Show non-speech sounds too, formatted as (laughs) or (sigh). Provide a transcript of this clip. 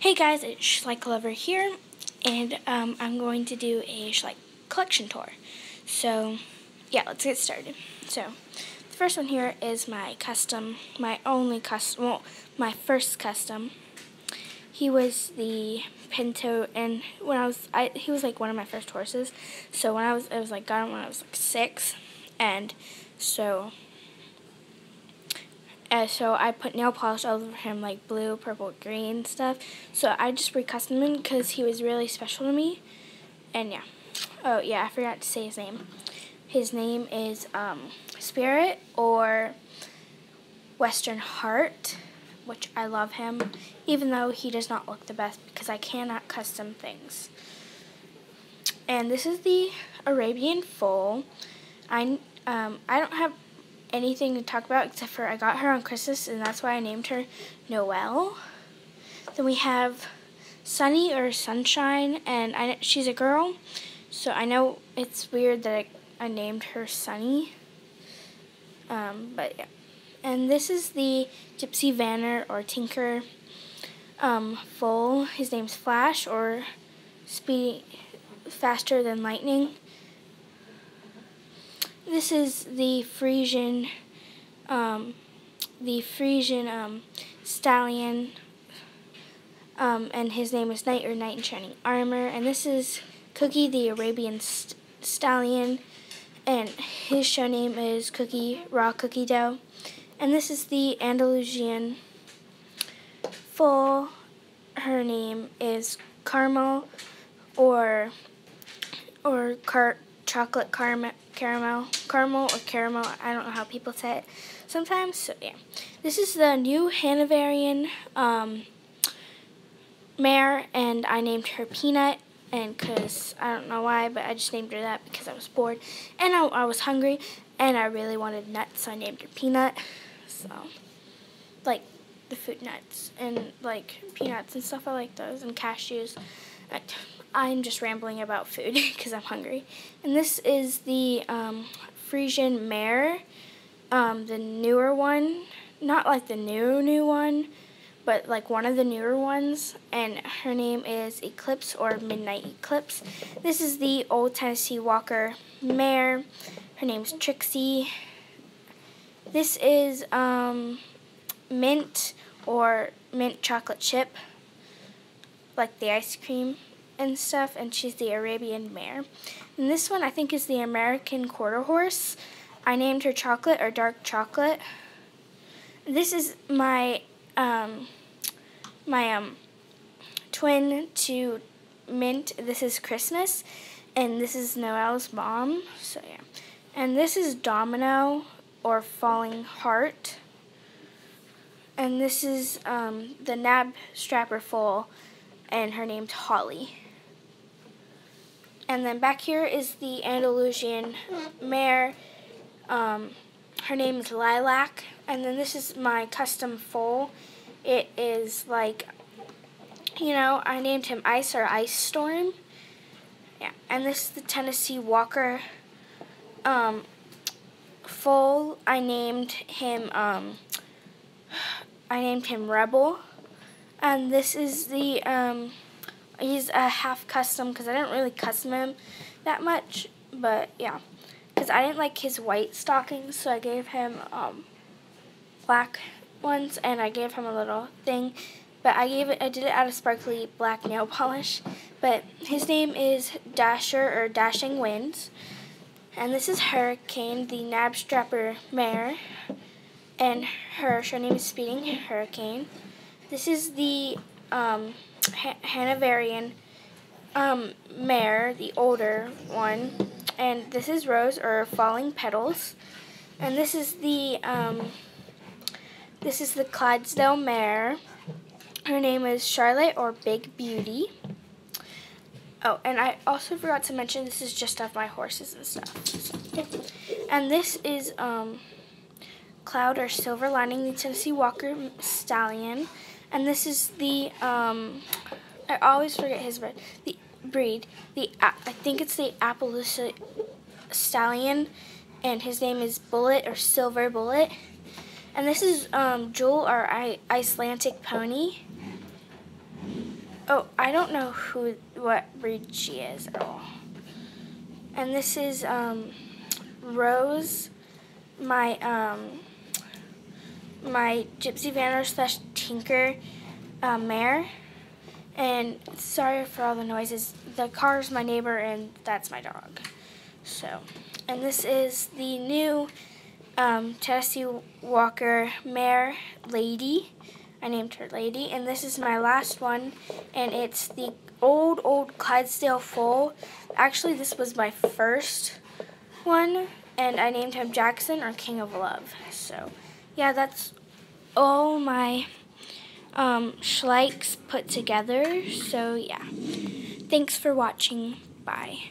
Hey guys, it's Schleich Lover here, and um, I'm going to do a Schleich collection tour. So, yeah, let's get started. So, the first one here is my custom, my only custom, well, my first custom. He was the Pinto, and when I was, I, he was like one of my first horses. So when I was, I was like got him when I was like six, and so and so I put nail polish all over him, like blue, purple, green stuff. So I just recustom him because he was really special to me. And yeah. Oh, yeah, I forgot to say his name. His name is um, Spirit or Western Heart, which I love him, even though he does not look the best because I cannot custom things. And this is the Arabian Foal. I, um, I don't have anything to talk about except for I got her on Christmas and that's why I named her Noelle. Then we have Sunny or Sunshine and I, she's a girl so I know it's weird that I, I named her Sunny. Um, but yeah. And this is the Gypsy Vanner or Tinker um. His name's Flash or Speedy Faster Than Lightning. This is the Frisian, um, the Frisian um, stallion, um, and his name is Knight or Knight in Shining Armor. And this is Cookie, the Arabian st stallion, and his show name is Cookie Raw Cookie Dough. And this is the Andalusian full. Her name is Caramel, or or car chocolate caramel, caramel, caramel or caramel. I don't know how people say it sometimes. So yeah, this is the new Hanoverian um, mare, and I named her Peanut. And because I don't know why, but I just named her that because I was bored and I, I was hungry and I really wanted nuts, so I named her Peanut. So, like the food nuts and like peanuts and stuff. I like those and cashews. I'm just rambling about food (laughs) because I'm hungry. And this is the um, Frisian mare, um, the newer one. Not like the new, new one, but like one of the newer ones. And her name is Eclipse or Midnight Eclipse. This is the Old Tennessee Walker mare. Her name's Trixie. This is um, mint or mint chocolate chip, like the ice cream and stuff, and she's the Arabian mare. And this one I think is the American quarter horse. I named her Chocolate or Dark Chocolate. This is my um, my um, twin to Mint. This is Christmas, and this is Noelle's mom. So yeah, and this is Domino or Falling Heart. And this is um, the Nab Strapper Foal, and her name's Holly. And then back here is the Andalusian mare. Um, her name is Lilac. And then this is my custom foal. It is like, you know, I named him Ice or Ice Storm. Yeah, and this is the Tennessee Walker um, foal. I named him, um, I named him Rebel. And this is the, um, he's a half custom because I didn't really custom him that much, but yeah, because I didn't like his white stockings, so I gave him um, black ones, and I gave him a little thing, but I gave it, I did it out of sparkly black nail polish, but his name is Dasher or Dashing Winds, and this is Hurricane, the Knabstrupper mare, and her show name is Speeding Hurricane. This is the um, Hanoverian um, mare, the older one, and this is Rose or Falling Petals, and this is the um, this is the Clydesdale mare. Her name is Charlotte or Big Beauty. Oh, and I also forgot to mention this is just of my horses and stuff. So, And this is um, Cloud or Silver Lining, the Tennessee Walker Stallion. And this is the, um, I always forget his breed, the breed, the, I think it's the Appaloosa Stallion, and his name is Bullet or Silver Bullet. And this is um, Jewel or I Icelandic Pony. Oh, I don't know who what breed she is at all. And this is um, Rose, my um, my Gypsy Vanner slash Tinker uh, mare. And sorry for all the noises. The car is my neighbor, and that's my dog. So, and this is the new um, Tennessee Walker mare, Lady. I named her Lady, and this is my last one, and it's the old, old Clydesdale foal. Actually, this was my first one, and I named him Jackson or King of Love. So, yeah, that's all my um, put together. So, yeah. Thanks for watching. Bye.